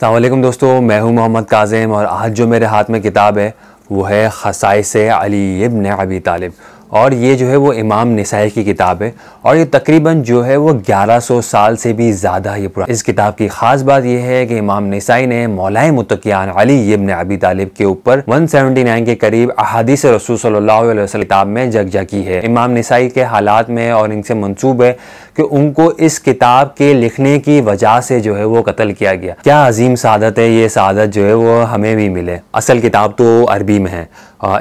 अल्लाम दोस्तों, मैं हूँ मोहम्मद काजिम और आज जो मेरे हाथ में किताब है, वो है खसाइस अली इब्न अबी तालिब। और ये जो है वो इमाम नसाई की किताब है और ये तकरीबन जो है वो 1100 साल से भी ज़्यादा ये पुरा इस किताब की ख़ास बात यह है कि इमाम नसाई ने मौलाए मुतकियान अली इब्न अबी तालिब के ऊपर 179 के करीब अहादीस रसूल सल्लल्लाहु अलैहि वसल्लम किताब में जगजा की है। इमाम नसाई के हालात में और इनसे मनसूब है कि उनको इस किताब के लिखने की वजह से जो है वो कत्ल किया गया। क्या अजीम सादत है? ये सादत जो है वो हमें भी मिले। असल किताब तो अरबी में है।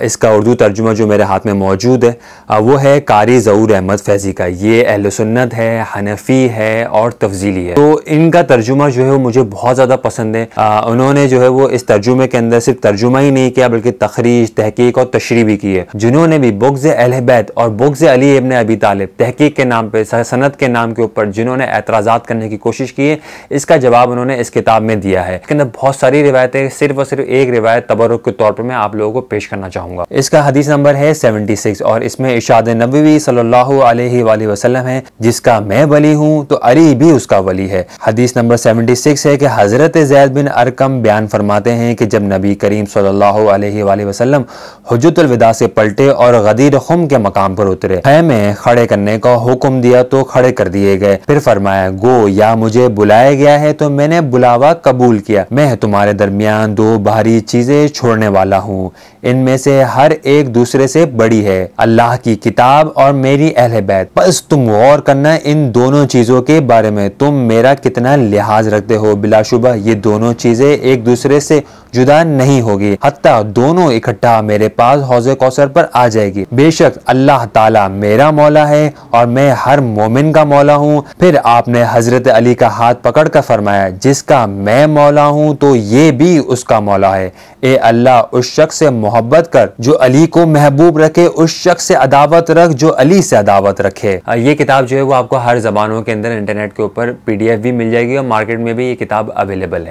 इसका उर्दू तर्जुमा जो मेरे हाथ में मौजूद है वो है कारी ज़ऊर अहमद फैज़ी का। ये अहल सुन्नत है हनफी है और तफजीली है। तो इनका तर्जुमा जो है वो मुझे बहुत ज़्यादा पसंद है। आ, उन्होंने जो है वो इस तर्जुमे के अंदर सिर्फ़ तर्जुमा ही नहीं किया बल्कि तखरीज तहकीक और तशरी भी की है। जिन्होंने भी बुग्ज़ अहलबैत और बुग्ज़ अली इबन अबी तालिब तहकीक के नाम पर सनत के नाम के ऊपर जिन्होंने एतराज़ात करने की कोशिश की है इसका जवाब उन्होंने इस किताब में दिया है। इसके अंदर बहुत सारी रिवायतें सिर्फ़ और सिर्फ़ एक रिवायत तबरुक के तौर पर मैं आप लोगों को पेश करना चाहूँगा। इसका हदीस नंबर है 76 और इसमें इशाद नबी सल्लल्लाहु अलैहि वसल्लम है, जिसका मैं वली हूँ तो अली भी उसका वली है। हदीस नंबर 76 है कि हज़रत जैद बिन अरकम बयान फरमाते हैं कि जब नबी करीम सल्लल्लाहु अलैहि वसल्लम से पलटे और गदीर खुम के मकाम पर उतरे खैमे खड़े करने का हुक्म दिया तो खड़े कर दिए गए। फिर फरमाया, गो, या मुझे बुलाया गया है तो मैंने बुलावा कबूल किया। मैं तुम्हारे दरमियान दो भारी चीज़ें छोड़ने वाला हूँ। इनमें से हर एक दूसरे से बड़ी है। अल्लाह की किताब और मेरी अहल बैत। बस तुम गौर करना इन दोनों चीज़ों के बारे में। तुम मेरा कितना लिहाज रखते हो बिलाशुबा ये दोनों चीज़ें एक दूसरे से जुदा नहीं होगी। हत्या दोनों इकट्ठा मेरे पास हौज कौसर पर आ जाएगी। बेशक अल्लाह ताला मेरा मौला है और मैं हर मोमिन का मौला हूँ। फिर आपने हज़रत अली का हाथ पकड़ कर फरमाया, जिसका मैं मौला हूँ तो ये भी उसका मौला है। ए अल्लाह, उस शख्स से मोहब्बत कर, जो अली को महबूब रखे, उस शख्स से अदावत रख, जो अली से अदावत रखे। ये किताब जो है, वो आपको हर जबानों के अंदर, इंटरनेट के ऊपर पीडीएफ भी मिल जाएगी और मार्केट में भी ये किताब अवेलेबल है।